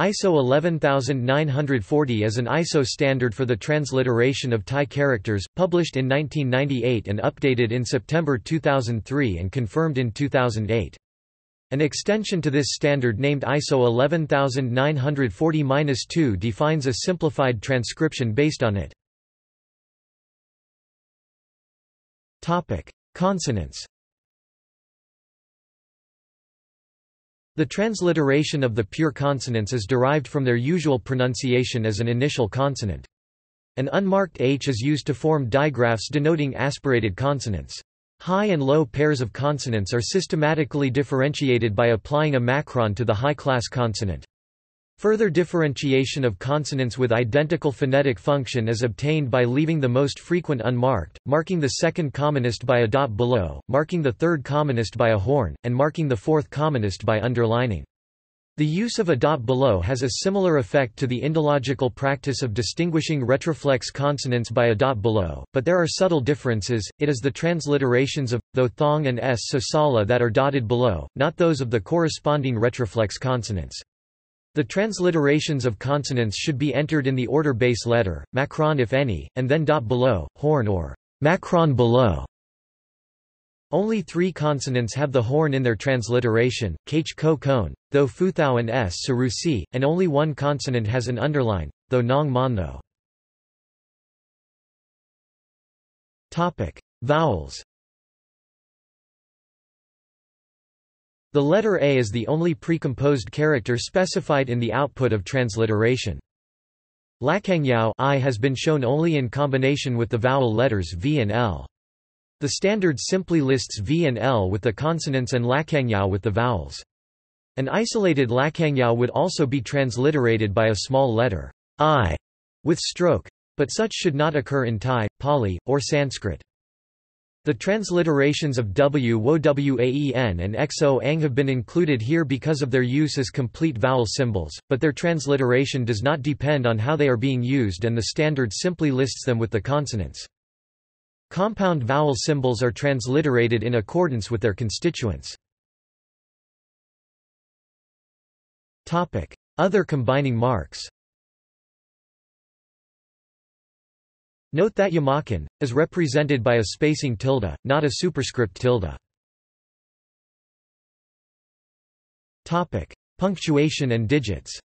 ISO 11940 is an ISO standard for the transliteration of Thai characters, published in 1998 and updated in September 2003 and confirmed in 2008. An extension to this standard named ISO 11940-2 defines a simplified transcription based on it. Consonants The transliteration of the pure consonants is derived from their usual pronunciation as an initial consonant. An unmarked H is used to form digraphs denoting aspirated consonants. High and low pairs of consonants are systematically differentiated by applying a macron to the high-class consonant. Further differentiation of consonants with identical phonetic function is obtained by leaving the most frequent unmarked, marking the second commonest by a dot below, marking the third commonest by a horn, and marking the fourth commonest by underlining. The use of a dot below has a similar effect to the indological practice of distinguishing retroflex consonants by a dot below, but there are subtle differences. It is the transliterations of though thong and s sosala that are dotted below, not those of the corresponding retroflex consonants. The transliterations of consonants should be entered in the order base letter, macron if any, and then dot below, horn or macron below. Only three consonants have the horn in their transliteration, kh ko kone, though futhao and s sarusi, and only one consonant has an underline, though nong montho. Vowels The letter A is the only precomposed character specified in the output of transliteration. Lakangyao I has been shown only in combination with the vowel letters V and L. The standard simply lists V and L with the consonants and Lakangyao with the vowels. An isolated Lakangyao would also be transliterated by a small letter I with stroke, but such should not occur in Thai, Pali, or Sanskrit. The transliterations of W waen and xo ang have been included here because of their use as complete vowel symbols, but their transliteration does not depend on how they are being used and the standard simply lists them with the consonants. Compound vowel symbols are transliterated in accordance with their constituents. Other combining marks Note that Yamakan, is represented by a spacing tilde, not a superscript tilde. Topic. Punctuation and digits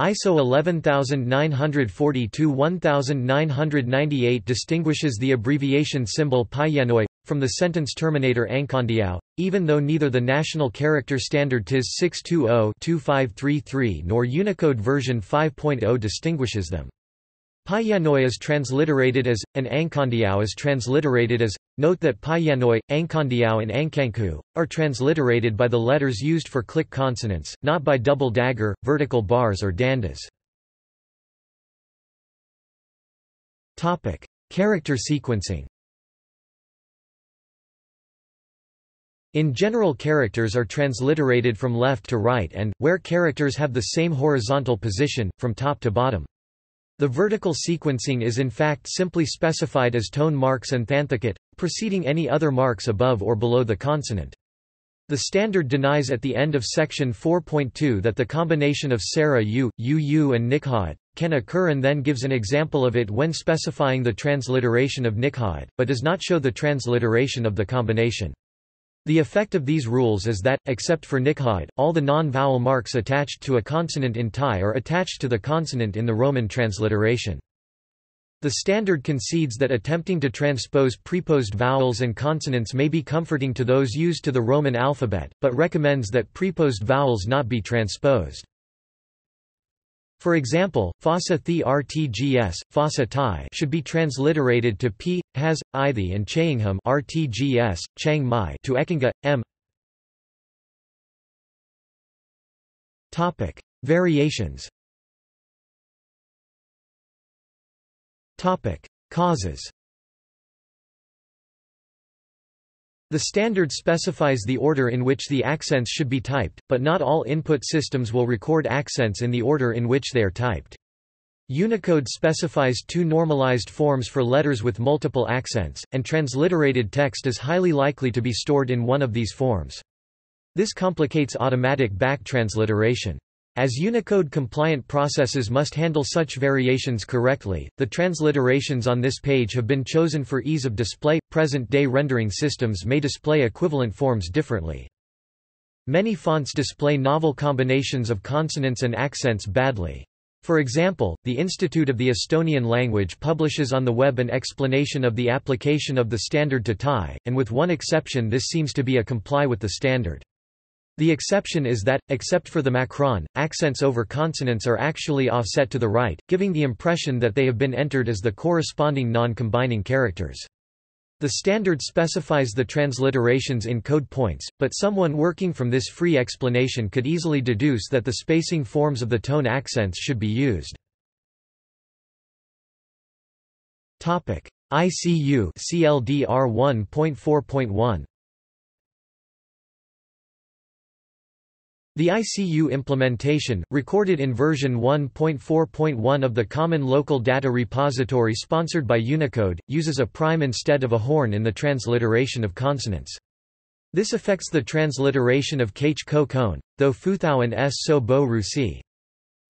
ISO 11942-1998 distinguishes the abbreviation symbol Paiyanoi, from the sentence terminator Angkondiao, even though neither the National Character Standard TIS 620-2533 nor Unicode version 5.0 distinguishes them. Paiyanoi is transliterated as, and Angkondiao is transliterated as. Note that Paiyanoi, Angkondiao and Angkanku, are transliterated by the letters used for click consonants, not by double dagger, vertical bars or dandas. Character sequencing In general characters are transliterated from left to right and, where characters have the same horizontal position, from top to bottom. The vertical sequencing is in fact simply specified as tone marks and thanthicate, preceding any other marks above or below the consonant. The standard denies at the end of section 4.2 that the combination of Sara u, uu and nikhaat can occur and then gives an example of it when specifying the transliteration of nikhaat, but does not show the transliteration of the combination. The effect of these rules is that, except for nikhaat, all the non-vowel marks attached to a consonant in Thai are attached to the consonant in the Roman transliteration. The standard concedes that attempting to transpose preposed vowels and consonants may be comforting to those used to the Roman alphabet, but recommends that preposed vowels not be transposed. For example, fossa the rtgs, fossa Thai should be transliterated to p, has, ithi and chaingham rtgs, Chiang Mai to ekinga, m. Topic. Variations Topic. Causes The standard specifies the order in which the accents should be typed, but not all input systems will record accents in the order in which they are typed. Unicode specifies two normalized forms for letters with multiple accents, and transliterated text is highly likely to be stored in one of these forms. This complicates automatic back transliteration. As Unicode-compliant processes must handle such variations correctly, the transliterations on this page have been chosen for ease of display. Present-day rendering systems may display equivalent forms differently. Many fonts display novel combinations of consonants and accents badly. For example, the Institute of the Estonian Language publishes on the web an explanation of the application of the standard to Thai, and with one exception this seems to be a comply with the standard. The exception is that, except for the macron, accents over consonants are actually offset to the right, giving the impression that they have been entered as the corresponding non-combining characters. The standard specifies the transliterations in code points, but someone working from this free explanation could easily deduce that the spacing forms of the tone accents should be used. ICU CLDR 1.4.1 The ICU implementation, recorded in version 1.4.1 of the Common Locale Data Repository sponsored by Unicode, uses a prime instead of a horn in the transliteration of consonants. This affects the transliteration of kh ko kone, though futhau and s so bo rusi.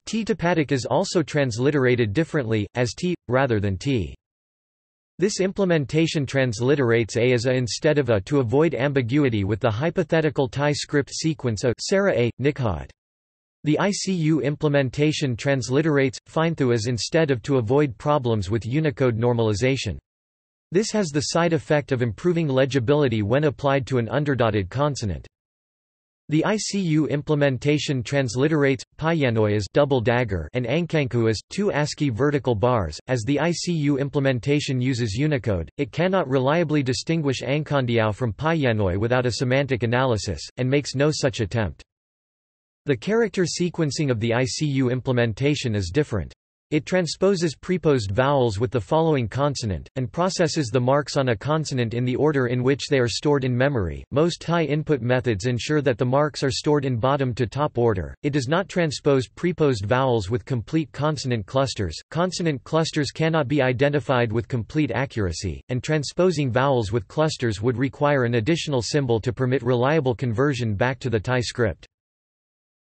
T topatic is also transliterated differently, as t, rather than t. This implementation transliterates a as a instead of a to avoid ambiguity with the hypothetical Thai script sequence a Sara a, Nikhat. The ICU implementation transliterates, findthu as instead of to avoid problems with Unicode normalization. This has the side effect of improving legibility when applied to an underdotted consonant. The ICU implementation transliterates Paiyanoi as double dagger and Ankanku as two ASCII vertical bars. As the ICU implementation uses Unicode, it cannot reliably distinguish Ankandiao from Paiyanoi without a semantic analysis, and makes no such attempt. The character sequencing of the ICU implementation is different. It transposes preposed vowels with the following consonant, and processes the marks on a consonant in the order in which they are stored in memory. Most high input methods ensure that the marks are stored in bottom to top order. It does not transpose preposed vowels with complete consonant clusters. Consonant clusters cannot be identified with complete accuracy, and transposing vowels with clusters would require an additional symbol to permit reliable conversion back to the Thai script.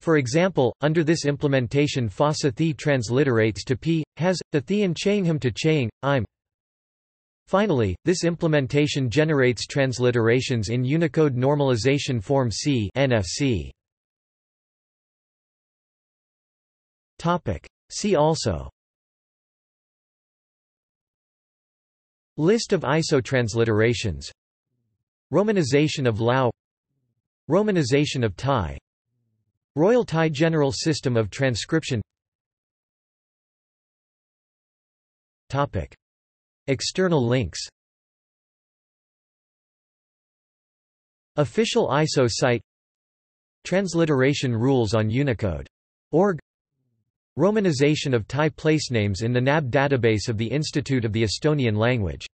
For example, under this implementation fossa thi transliterates to p, has, the thi and him to chaying, im. Finally, this implementation generates transliterations in Unicode Normalization Form C NFC. See also. List of ISO transliterations Romanization of Lao. Romanization of Thai Royal Thai General System of Transcription. External links. Official ISO site. Transliteration rules on Unicode. Org. Romanization of Thai placenames in the NAB database of the Institute of the Estonian Language